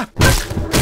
Ah!